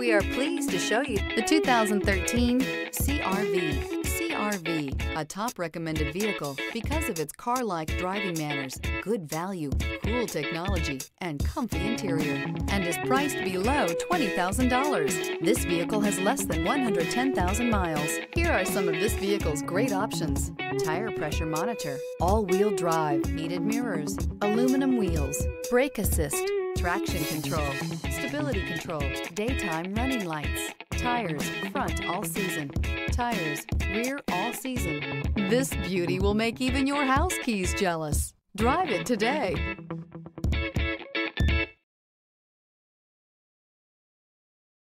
We are pleased to show you the 2013 CRV. CRV, a top recommended vehicle because of its car-like driving manners, good value, cool technology, and comfy interior, and is priced below $20,000. This vehicle has less than 110,000 miles. Here are some of this vehicle's great options. Tire pressure monitor, all-wheel drive, heated mirrors, aluminum wheels, brake assist, traction control, stability control, daytime running lights, tires, front all season, tires, rear all season. This beauty will make even your house keys jealous. Drive it today.